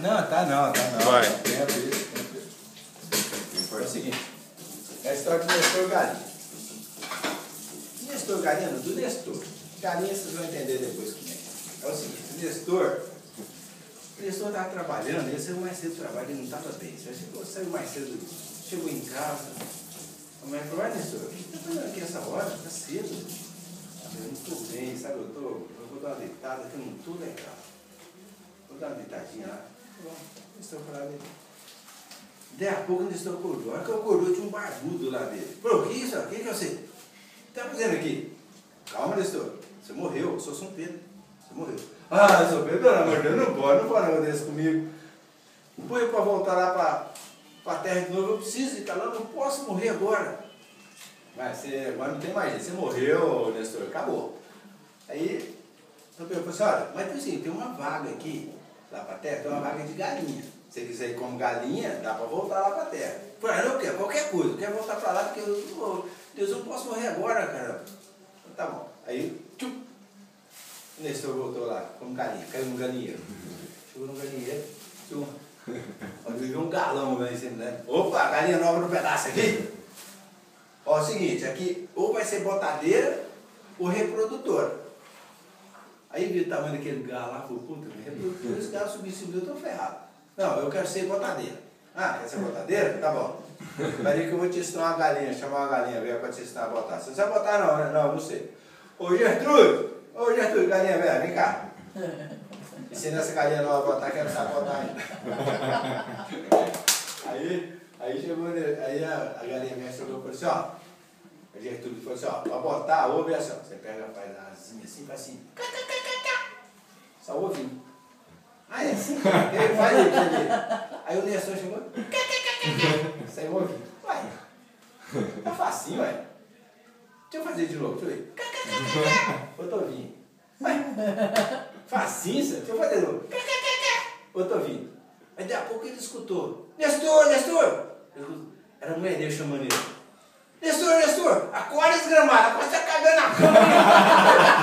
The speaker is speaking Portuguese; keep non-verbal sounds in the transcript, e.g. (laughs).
Não, tá não, tá não. Vai. Tempo isso, tempo isso. É o seguinte, é a história do Nestor Galinha. Nestor Galinha, do Nestor. Galinha vocês vão entender depois como é. É o seguinte, o Nestor, o Nestor estava trabalhando, ele saiu mais cedo do trabalho, ele não estava bem. Ele chegou, saiu mais cedo, chegou em casa. A mulher falou, vai Nestor, o que você está fazendo aqui essa hora? Está cedo. Eu não estou bem, sabe? Eu, tô, eu vou dar uma deitada que eu não estou legal. Vou dar uma deitadinha lá. Estou falando ali. Daí a pouco eles estão acordou. A hora que eu acordou, tinha um barbudo lá dele. Falou, o que é isso? O que é sei? O que está fazendo aqui? Calma, Nestor. Você morreu, eu sou São Pedro. Você morreu. Ah, São Pedro, pelo amor de Deus, não pode, não pode acontecer comigo. Põe para voltar lá para a terra de novo, eu preciso ir, lá, não posso morrer agora. Mas você agora não tem mais jeito, você morreu, Nestor, acabou. Aí, então eu falei assim, olha, mas assim, tem uma vaga aqui, lá para a terra, tem uma vaga de galinha. Se você quiser ir como galinha, dá para voltar lá para a terra. Falei, não, eu quero qualquer coisa, eu quero voltar para lá porque eu, oh, Deus, eu não posso morrer agora, cara. Então, tá bom. Aí, tchum, o Nestor voltou lá, como galinha, caiu no galinheiro. Chegou no galinheiro, tchum. Viu um galão lá em cima, né? Opa, galinha nova no pedaço aqui. Ó, é o seguinte, aqui ou vai ser botadeira ou reprodutor. Aí viu o tamanho daquele galo lá, falou, puta, reprodutor, esse galo subir em cima eu tô ferrado. Não, eu quero ser botadeira. Ah, quer ser botadeira? Tá bom. Peraí que eu vou te ensinar uma galinha, chamar uma galinha velha para te ensinar a botar. Você não sabe botar não, né? Não, não sei. Ô Gertrude! Ô Gertrude, galinha velha, vem cá. Ensina essa galinha nova a botar, que ela não sabe botar ainda. (laughs) aí, aí chegou, aí a, a galinha velha chegou e falou assim, ó. A Gertrude falou assim, ó, pra botar, ouve ó. Você pega, faz a asinha assim, faz assim. Só ouvindo. Ah, é assim? Ele faz isso ali. Aí o Nestor chegou. Saiu ouvindo. Uai. Tá facinho, ué. Deixa eu fazer de novo, deixa eu ver. Outro ouvindo. Facinho, isso? Deixa eu fazer de novo. Outro ouvindo. Aí daqui a pouco ele escutou. Nestor, Nestor! Era a mulher dele chamando ele. Nestor, Nestor, acorda desgramado, acorda você cagando na cama. (laughs)